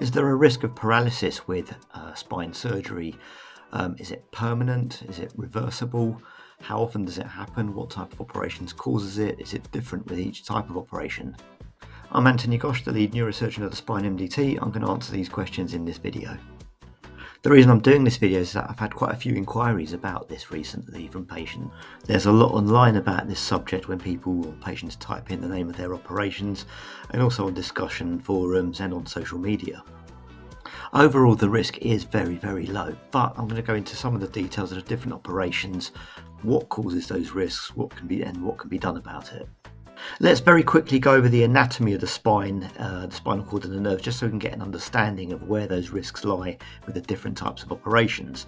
Is there a risk of paralysis with uh, spine surgery? Um, is it permanent? Is it reversible? How often does it happen? What type of operations causes it? Is it different with each type of operation? I'm Anthony Ghosh, the lead neurosurgeon of the Spine MDT. I'm going to answer these questions in this video. The reason I'm doing this video is that I've had quite a few inquiries about this recently from patients. There's a lot online about this subject when people or patients type in the name of their operations and also on discussion forums and on social media. Overall, the risk is very, very low, but I'm going to go into some of the details of different operations, what causes those risks, what can be and what can be done about it. Let's very quickly go over the anatomy of the spine, uh, the spinal cord and the nerves, just so we can get an understanding of where those risks lie with the different types of operations.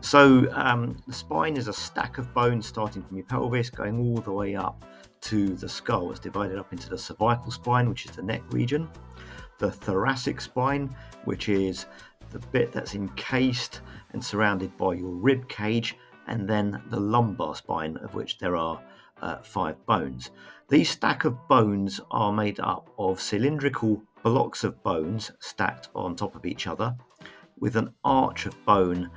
So um, the spine is a stack of bones starting from your pelvis, going all the way up to the skull. It's divided up into the cervical spine, which is the neck region, the thoracic spine, which is the bit that's encased and surrounded by your rib cage, and then the lumbar spine, of which there are uh, five bones. These stack of bones are made up of cylindrical blocks of bones stacked on top of each other with an arch of bone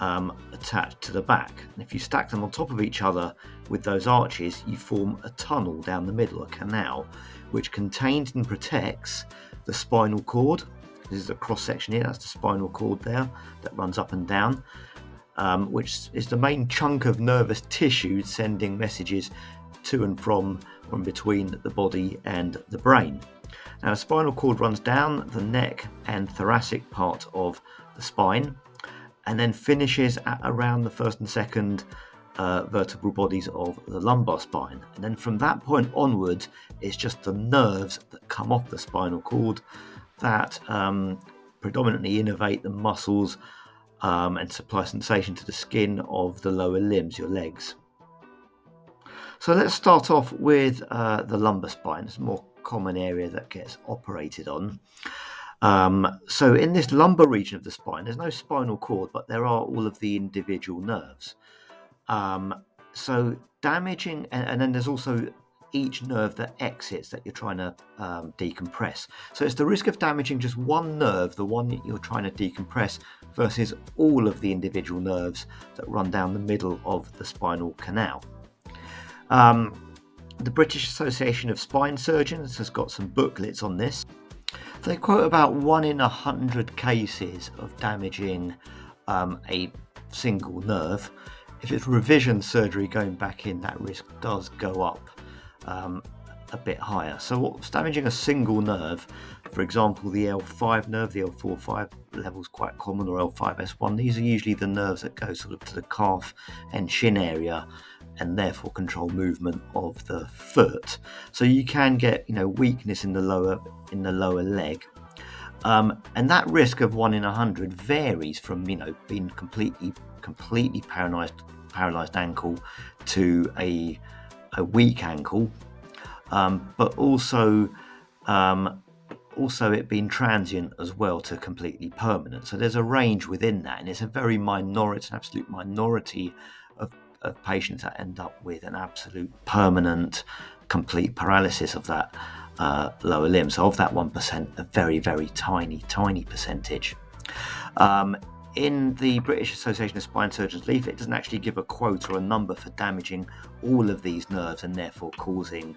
um, attached to the back. And if you stack them on top of each other with those arches, you form a tunnel down the middle, a canal, which contains and protects the spinal cord. This is a cross section here, that's the spinal cord there that runs up and down um, which is the main chunk of nervous tissue sending messages to and from from between the body and the brain. Now, the spinal cord runs down the neck and thoracic part of the spine and then finishes at around the first and second uh, vertebral bodies of the lumbar spine. And then from that point onwards, it's just the nerves that come off the spinal cord that um, predominantly innervate the muscles um, and supply sensation to the skin of the lower limbs, your legs. So let's start off with uh, the lumbar spine. It's a more common area that gets operated on. Um, so in this lumbar region of the spine, there's no spinal cord, but there are all of the individual nerves. Um, so damaging, and, and, then there's also each nerve that exits that you're trying to um, decompress. So it's the risk of damaging just one nerve, the one that you're trying to decompress, versus all of the individual nerves that run down the middle of the spinal canal. Um, the British Association of Spine Surgeons has got some booklets on this. They quote about one in a hundred cases of damaging um, a single nerve. If it's revision surgery going back in, that risk does go up um, a bit higher. So what's damaging a single nerve, for example, the L5 nerve, the L4-5 level is quite common, or L5S1, these are usually the nerves that go sort of to the calf and shin area and therefore control movement of the foot. So you can get, you know, weakness in the lower in the lower leg. Um, and that risk of one in a hundred varies from, you know, being completely completely paralyzed paralyzed ankle to a a weak ankle, um, but also um, also it being transient as well to completely permanent. So there's a range within that, and it's a very minority, an absolute minority of, patients that end up with an absolute permanent, complete paralysis of that uh, lower limb. So of that one percent, a very very tiny tiny percentage. Um, in the British Association of Spine Surgeons leaflet, it doesn't actually give a quote or a number for damaging all of these nerves and therefore causing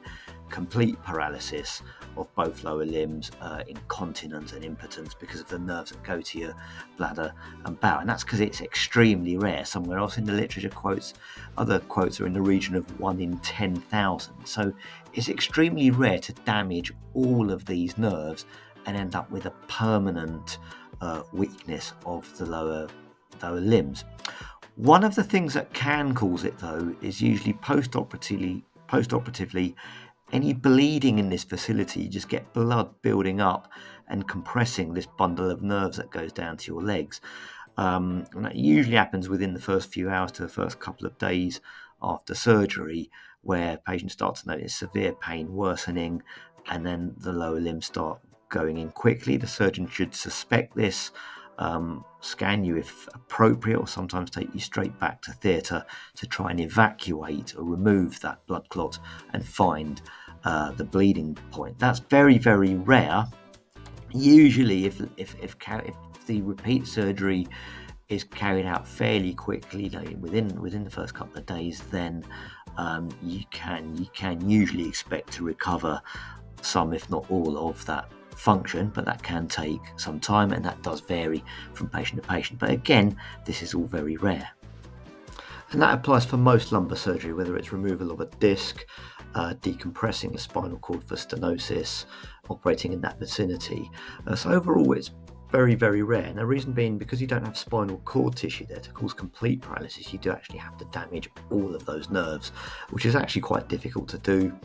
complete paralysis of both lower limbs, uh, incontinence and impotence because of the nerves that go to your bladder and bowel. And that's because it's extremely rare. Somewhere else in the literature quotes, other quotes are in the region of one in 10,000. So it's extremely rare to damage all of these nerves and end up with a permanent uh, weakness of the lower lower limbs. One of the things that can cause it, though, is usually post-operatively, post-operatively any bleeding in this facility. You just get blood building up and compressing this bundle of nerves that goes down to your legs. Um, and that usually happens within the first few hours to the first couple of days after surgery, where patients start to notice severe pain worsening, and then the lower limbs start going in quickly. The surgeon should suspect this, um, scan you if appropriate, or sometimes take you straight back to theatre to try and evacuate or remove that blood clot and find uh, the bleeding point. That's very, very rare. Usually, if if if, if the repeat surgery is carried out fairly quickly, like within within the first couple of days, then um, you can you can usually expect to recover some, if not all, of that function, but that can take some time and that does vary from patient to patient. But again, this is all very rare. And that applies for most lumbar surgery, whether it's removal of a disc, uh, decompressing the spinal cord for stenosis, operating in that vicinity. Uh, so overall, it's very, very rare. And the reason being because you don't have spinal cord tissue there to cause complete paralysis, you do actually have to damage all of those nerves, which is actually quite difficult to do.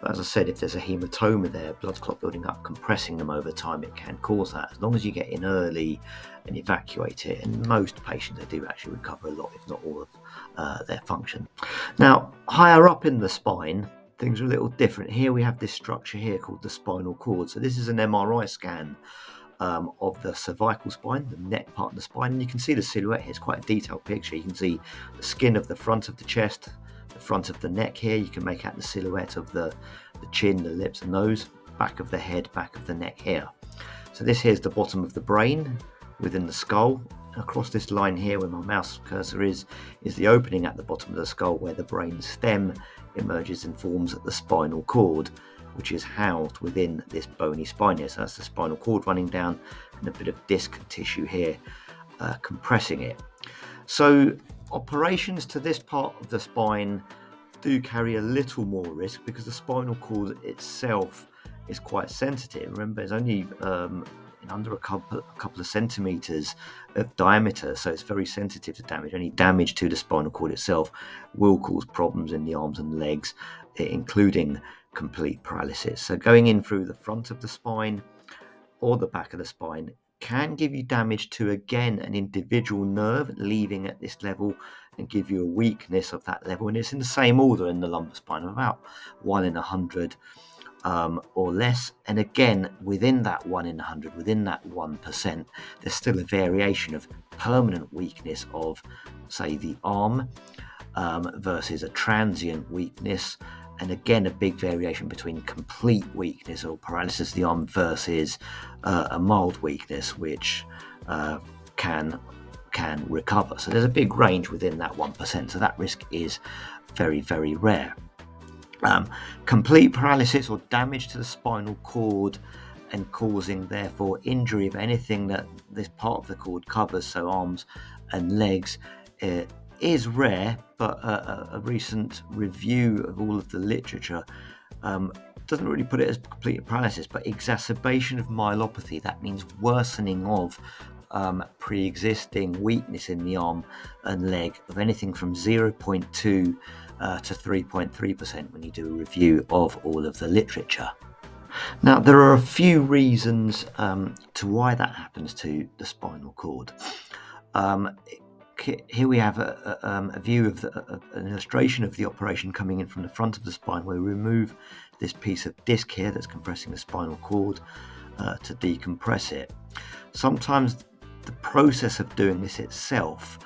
But as I said, if there's a hematoma there, blood clot building up, compressing them over time, it can cause that. As long as you get in early and evacuate it, and most patients they do actually recover a lot, if not all of uh, their function. Now, higher up in the spine, things are a little different. Here we have this structure here called the spinal cord. So this is an MRI scan um, of the cervical spine, the neck part of the spine. And you can see the silhouette here. It's quite a detailed picture. You can see the skin of the front of the chest, the front of the neck here. You can make out the silhouette of the, the chin, the lips, and nose, back of the head, back of the neck here. So this here is the bottom of the brain within the skull. Across this line here where my mouse cursor is, is the opening at the bottom of the skull where the brain stem emerges and forms the spinal cord which is housed within this bony spine here. So that's the spinal cord running down and a bit of disc tissue here uh, compressing it. So operations to this part of the spine do carry a little more risk because the spinal cord itself is quite sensitive. Remember, it's only um, under a couple, a couple of centimeters of diameter, so it's very sensitive to damage. Any damage to the spinal cord itself will cause problems in the arms and legs, including complete paralysis. So going in through the front of the spine or the back of the spine can give you damage to again an individual nerve leaving at this level and give you a weakness of that level. And it's in the same order in the lumbar spine about one in a hundred um, or less. And again within that one in a hundred within that one percent there's still a variation of permanent weakness of say the arm um, versus a transient weakness and again a big variation between complete weakness or paralysis of the arm versus uh, a mild weakness which uh, can can recover. So there's a big range within that 1% so that risk is very very rare. Um, complete paralysis or damage to the spinal cord and causing therefore injury of anything that this part of the cord covers. So arms and legs uh, is rare, but a, a, recent review of all of the literature um, doesn't really put it as complete paralysis, but exacerbation of myelopathy. That means worsening of um, pre existing weakness in the arm and leg of anything from 0.2 uh, to 3.3% when you do a review of all of the literature. Now, there are a few reasons um, to why that happens to the spinal cord. Um, here we have a, a, um, a view of the, a, an illustration of the operation coming in from the front of the spine where we remove this piece of disc here that's compressing the spinal cord uh, to decompress it. Sometimes the process of doing this itself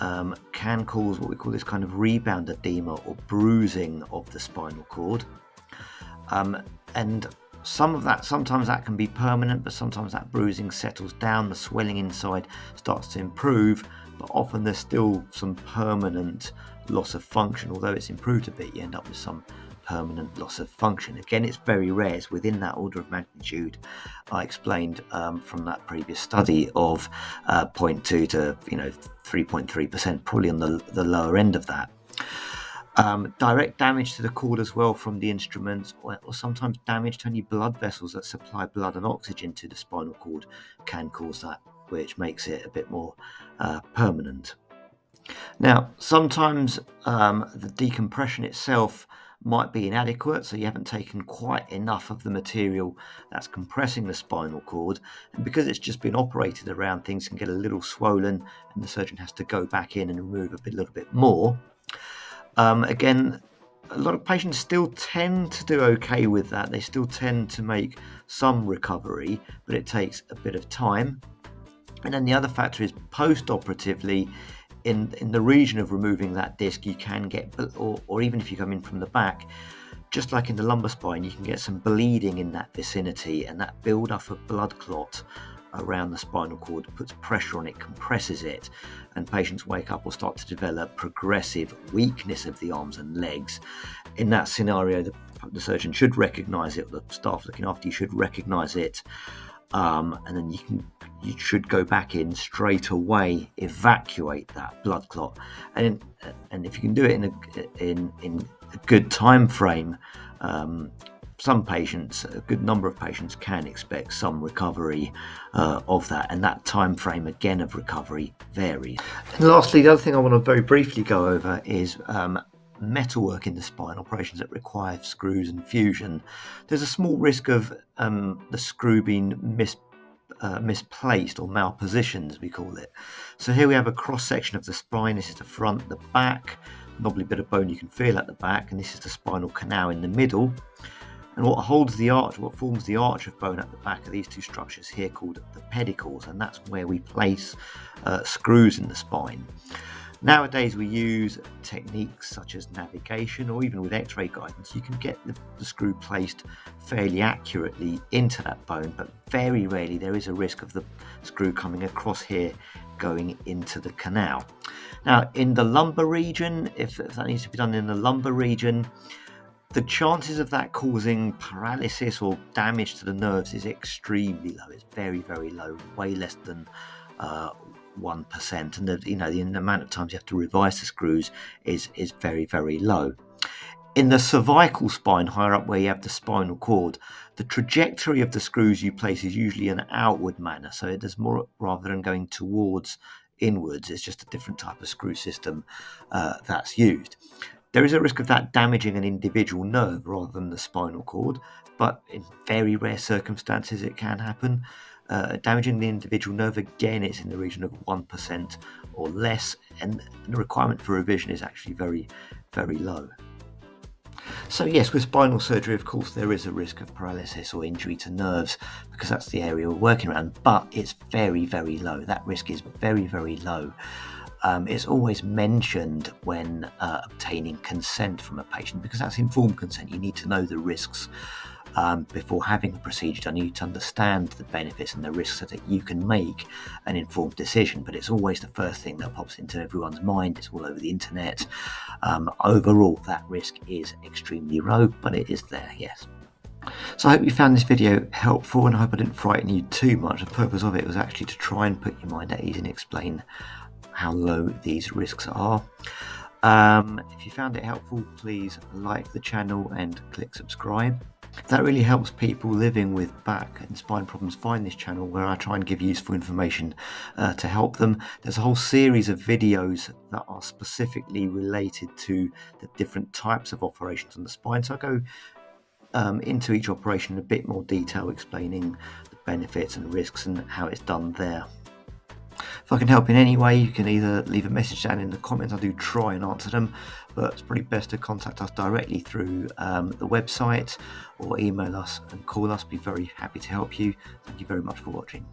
um, can cause what we call this kind of rebound edema or bruising of the spinal cord. Um, and some of that, sometimes that can be permanent, but sometimes that bruising settles down, the swelling inside starts to improve, but often there's still some permanent loss of function. Although it's improved a bit, you end up with some permanent loss of function. Again, it's very rare. It's within that order of magnitude I explained um, from that previous study of uh, 0.2 to you know 3.3 percent, probably on the, the lower end of that. Um, direct damage to the cord as well from the instruments, or, or, sometimes damage to any blood vessels that supply blood and oxygen to the spinal cord can cause that which makes it a bit more uh, permanent. Now, sometimes um, the decompression itself might be inadequate, so you haven't taken quite enough of the material that's compressing the spinal cord, and because it's just been operated around, things can get a little swollen, and the surgeon has to go back in and remove a bit, little bit more. Um, again, a lot of patients still tend to do okay with that. They still tend to make some recovery, but it takes a bit of time. And then the other factor is post operatively, in, in the region of removing that disc, you can get, or, or even if you come in from the back, just like in the lumbar spine, you can get some bleeding in that vicinity, and that build up of blood clot around the spinal cord puts pressure on it, compresses it, and patients wake up or start to develop progressive weakness of the arms and legs. In that scenario, the, the surgeon should recognize it, the staff looking after you should recognize it, um, and then you can you should go back in straight away, evacuate that blood clot, and and if you can do it in a in in a good time frame. Um, some patients, a good number of patients, can expect some recovery uh, of that, and that time frame again of recovery varies. And lastly, the other thing I want to very briefly go over is um, metalwork in the spine, operations that require screws and fusion. There's a small risk of um, the screw being mis- uh, misplaced or malpositioned, as we call it. So here we have a cross section of the spine. This is the front, the back, knobbly bit of bone you can feel at the back, and this is the spinal canal in the middle. And what holds the arch, what forms the arch of bone at the back of these two structures here called the pedicles, and that's where we place uh, screws in the spine. Nowadays, we use techniques such as navigation or even with x ray guidance. You can get the, the, screw placed fairly accurately into that bone, but very rarely there is a risk of the screw coming across here going into the canal. Now, in the lumbar region, if that needs to be done in the lumbar region, the chances of that causing paralysis or damage to the nerves is extremely low. It's very, very low, way less than uh, one uh, and the you know the amount of times you have to revise the screws is is very, very low. In the cervical spine, higher up where you have the spinal cord, the trajectory of the screws you place is usually an outward manner, so it is more rather than going towards inwards. It's just a different type of screw system uh, that's used. There is a risk of that damaging an individual nerve rather than the spinal cord, but in very rare circumstances it can happen. Uh, damaging the individual nerve again it's in the region of 1% or less, and the requirement for revision is actually very, very low. So, yes, with spinal surgery, of course, there is a risk of paralysis or injury to nerves because that's the area we're working around, but it's very, very low. That risk is very, very low um, is always mentioned when uh, obtaining consent from a patient because that's informed consent. You need to know the risks um, before having a procedure done. You need to understand the benefits and the risks so that you can make an informed decision. But it's always the first thing that pops into everyone's mind. It's all over the internet. Um, overall, that risk is extremely low, but it is there, yes. So I hope you found this video helpful and I hope I didn't frighten you too much. The purpose of it was actually to try and put your mind at ease and explain how low these risks are. Um, if you found it helpful, please like the channel and click subscribe. That really helps people living with back and spine problems find this channel where I try and give useful information uh, to help them. There's a whole series of videos that are specifically related to the different types of operations on the spine. So I go um, into each operation in a bit more detail, explaining the benefits and risks and how it's done there. If I can help in any way, you can either leave a message down in the comments. I do try and answer them, but it's probably best to contact us directly through um, the website or email us and call us. Be very happy to help you. Thank you very much for watching.